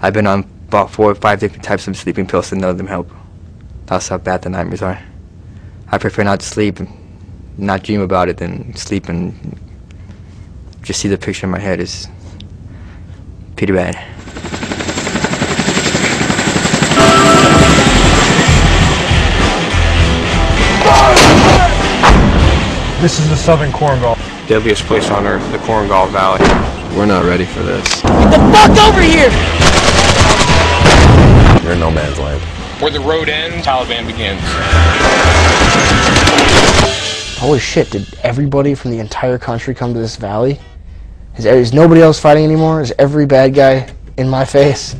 I've been on about four or five different types of sleeping pills and none of them help. That's how bad the nightmares are. I prefer not to sleep and not dream about it than sleep and just see the picture in my head is pretty bad. This is the southern Korengal. Deadliest place on earth, the Korengal Valley. We're not ready for this. Get The fuck over here! You're in no man's land. Where the road ends, Taliban begins. Holy shit, did everybody from the entire country come to this valley? Is, is nobody else fighting anymore? Is every bad guy in my face?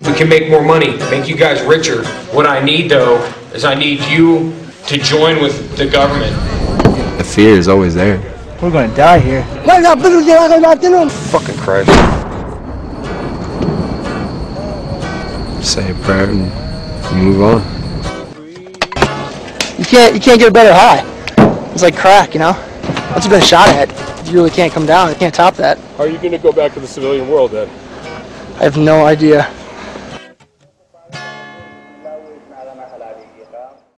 We can make more money, make you guys richer. What I need though is I need you to join with the government fear is always there. We're gonna die here. Fucking Christ. Say a prayer and move on. You can't you can't get a better high. It's like crack, you know? Once you've been shot at, you really can't come down. You can't top that. Are you gonna go back to the civilian world then? I have no idea.